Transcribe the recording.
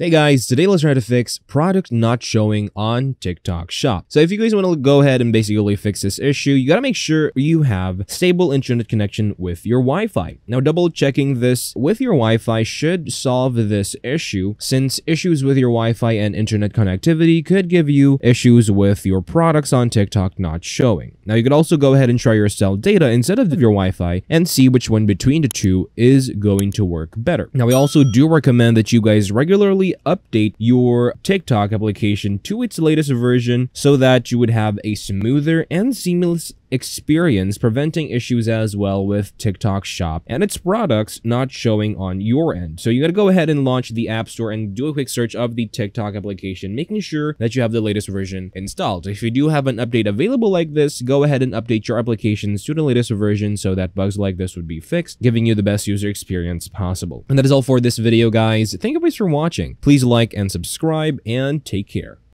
Hey guys, today let's try to fix product not showing on TikTok Shop. So if you guys want to go ahead and basically fix this issue, you got to make sure you have stable internet connection with your Wi-Fi. Now double checking this with your Wi-Fi should solve this issue since issues with your Wi-Fi and internet connectivity could give you issues with your products on TikTok not showing. Now you could also go ahead and try your cell data instead of your Wi-Fi and see which one between the two is going to work better. Now we also do recommend that you guys regularly update your TikTok application to its latest version so that you would have a smoother and seamless experience preventing issues as well with TikTok Shop and its products not showing on your end. So you got to go ahead and launch the App Store and do a quick search of the TikTok application, making sure that you have the latest version installed. If you do have an update available like this, go ahead and update your applications to the latest version so that bugs like this would be fixed, giving you the best user experience possible. And that is all for this video, guys. Thank you guys for watching. Please like and subscribe and take care.